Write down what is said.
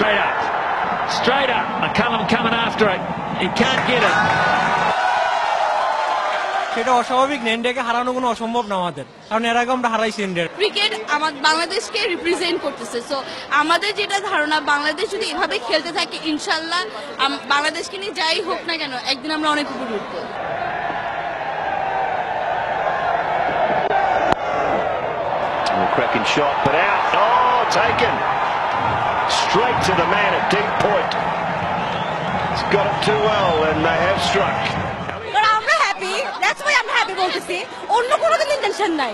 Straight up. Straight up. McCullum coming after it. He can't get it. সেটা অস্বাভাবিক না ইন্ডিয়াকে হারানো কোনো অসম্ভব না আমাদের কারণ এর আগে আমরা হারাইছি ক্রিকেট আমার বাংলাদেশকে রিপ্রেজেন্ট করতেছে সো আমাদের যেটা ধারণা বাংলাদেশ যদি এভাবে খেলতে থাকে ইনশাল্লাহ বাংলাদেশকে নিয়ে যাই হোক না কেন একদিন আমরা অনেক উপরে উঠবো cracking shot, but out. Oh, taken. Straight to the man at deep point. He's got it too well, and they have struck. কারণ আমরা হ্যাপি দ্যাটস ওয়াই আমরা হ্যাপি বলতেছি অন্য কোনো দিন টেনশন নাই